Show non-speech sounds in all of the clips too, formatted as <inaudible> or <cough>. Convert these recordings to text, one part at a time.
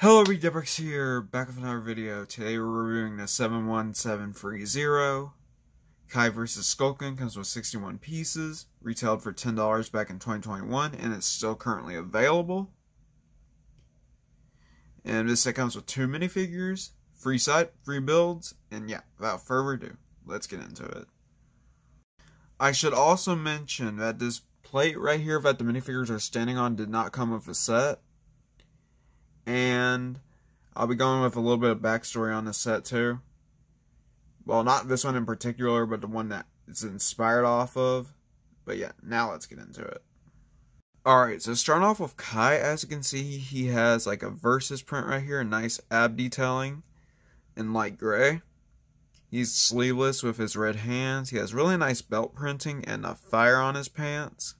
Hello, Redebrix here, back with another video. Today we're reviewing the 71730. Kai vs. Skulkin comes with 61 pieces, retailed for $10 back in 2021, and it's still currently available. And this set comes with two minifigures, free set, free builds, and yeah, without further ado, let's get into it. I should also mention that this plate right here that the minifigures are standing on did not come with a set and I'll be going with a little bit of backstory on this set too. Well, not this one in particular, but the one that it's inspired off of. But yeah, now let's get into it. Alright, so starting off with Kai, as you can see, he has like a versus print right here, a nice ab detailing in light gray. He's sleeveless with his red hands. He has really nice belt printing and a fire on his pants.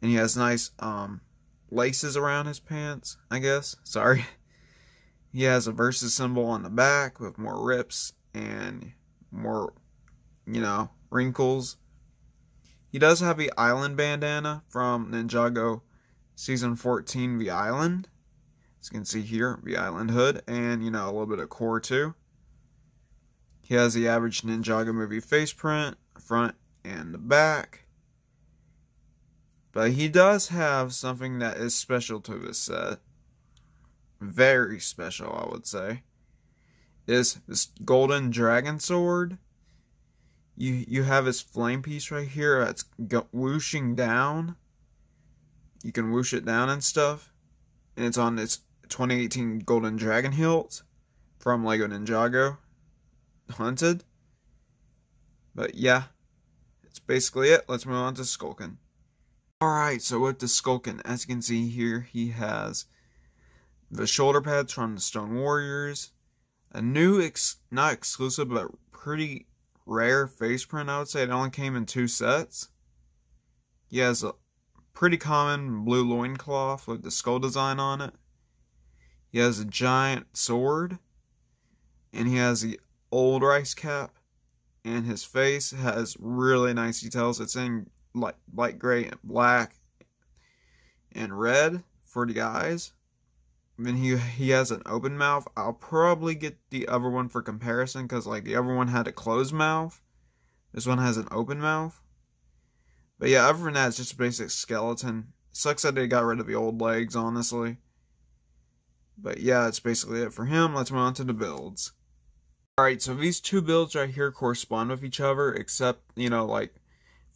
And he has nice um laces around his pants, I guess. Sorry. <laughs> He has a versus symbol on the back with more rips and more, you know, wrinkles. He does have the island bandana from Ninjago Season 14 The Island. As you can see here, the island hood, and, you know, a little bit of core too. He has the average Ninjago movie face print, front and the back. But he does have something that is special to this set. Very special, I would say. Is this golden dragon sword. You you have his flame piece right here that's whooshing down. You can whoosh it down and stuff. And it's on this 2018 golden dragon hilt from Lego Ninjago. Hunted. But yeah, it's basically it. Let's move on to Skulkin. Alright, so with the Skulkin, as you can see here, he has the shoulder pads from the Stone Warriors, a new, ex not exclusive, but pretty rare face print, I would say. It only came in two sets. He has a pretty common blue loincloth with the skull design on it. He has a giant sword, and he has the old rice cap, and his face has really nice details. It's in light light gray and black and red for the eyes. then he he has an open mouth. I'll probably get the other one for comparison because like the other one had a closed mouth. This one has an open mouth. But yeah, other than that, it's just a basic skeleton. Sucks that they got rid of the old legs, honestly. But yeah, that's basically it for him. Let's move on to the builds. Alright, so these two builds right here correspond with each other, except, you know, like,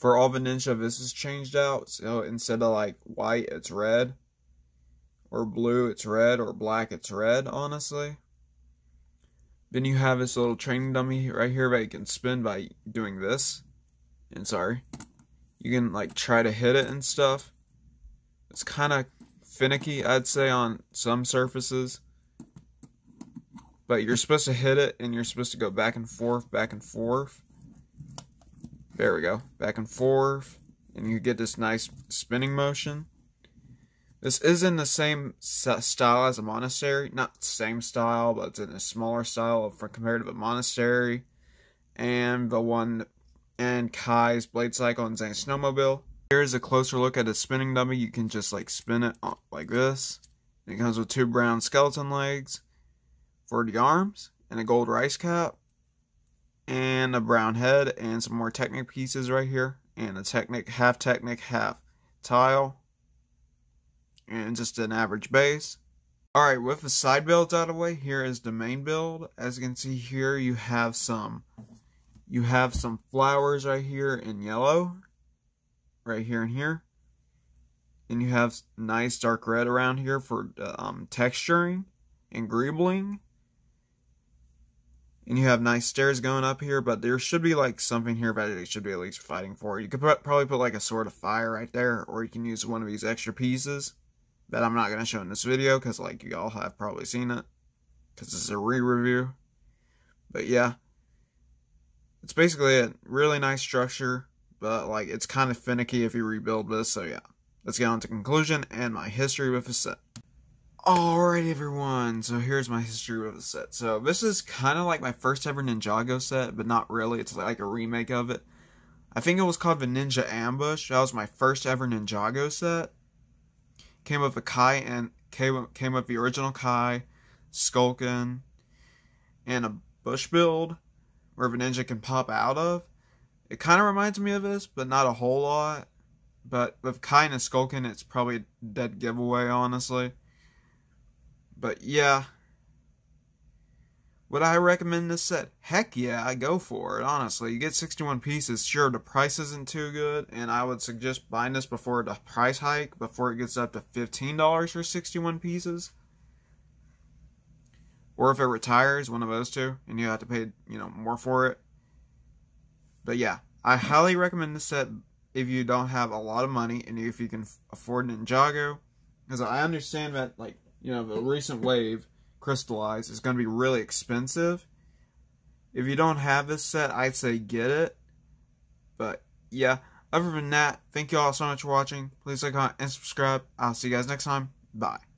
for all the ninja this is changed out so instead of like white it's red or blue it's red or black it's red honestly. Then you have this little training dummy right here that you can spin by doing this. And sorry. You can like try to hit it and stuff. It's kind of finicky i'd say on some surfaces. But you're supposed to hit it and you're supposed to go back and forth back and forth there we go. Back and forth. And you get this nice spinning motion. This is in the same style as a monastery. Not the same style, but it's in a smaller style for compared to the monastery. And the one and Kai's Blade Cycle and Zane Snowmobile. Here's a closer look at a spinning dummy. You can just like spin it like this. It comes with two brown skeleton legs for the arms and a gold rice cap and a brown head and some more Technic pieces right here. And a Technic half Technic half tile. And just an average base. Alright with the side builds out of the way here is the main build. As you can see here you have some you have some flowers right here in yellow. Right here and here. And you have nice dark red around here for um, texturing and greebling and you have nice stairs going up here, but there should be like something here that they should be at least fighting for. You could probably put like a sword of fire right there, or you can use one of these extra pieces that I'm not going to show in this video because like you all have probably seen it because this is a re-review. But yeah, it's basically a really nice structure, but like it's kind of finicky if you rebuild this. So yeah, let's get on to conclusion and my history with the set. Alright everyone, so here's my history of the set. So this is kind of like my first ever Ninjago set, but not really, it's like a remake of it. I think it was called the Ninja Ambush, that was my first ever Ninjago set. Came with a Kai and came, came with the original Kai, Skulkin, and a bush build where the ninja can pop out of. It kind of reminds me of this, but not a whole lot. But with Kai and Skulkin, it's probably a dead giveaway, honestly. But yeah. Would I recommend this set? Heck yeah, I go for it, honestly. You get 61 pieces. Sure, the price isn't too good, and I would suggest buying this before the price hike, before it gets up to $15 for 61 pieces. Or if it retires, one of those two, and you have to pay, you know, more for it. But yeah, I highly recommend this set if you don't have a lot of money and if you can afford Ninjago. Because I understand that, like, you know, the recent wave, Crystalized, is going to be really expensive. If you don't have this set, I'd say get it. But, yeah, other than that, thank you all so much for watching. Please like, comment, and subscribe. I'll see you guys next time. Bye.